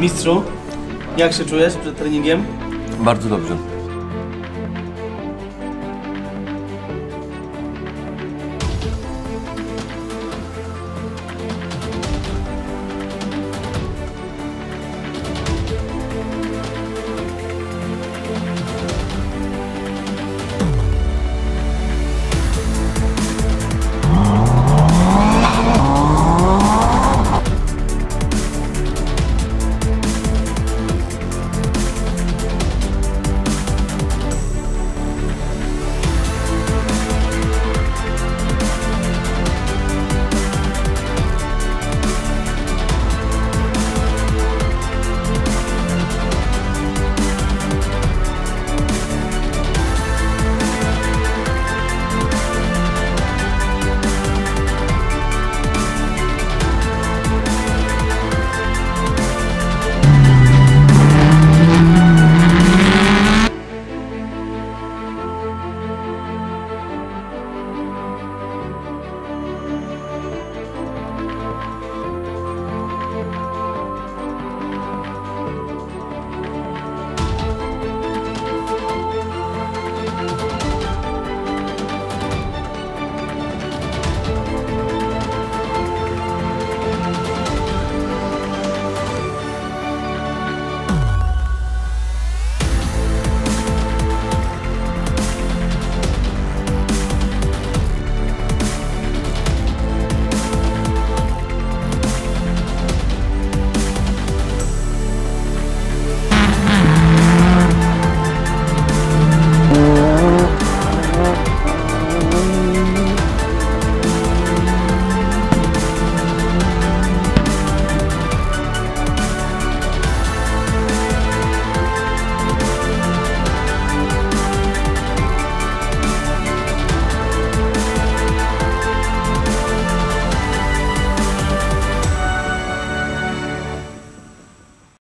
Mistrzu, jak się czujesz przed treningiem? Bardzo dobrze.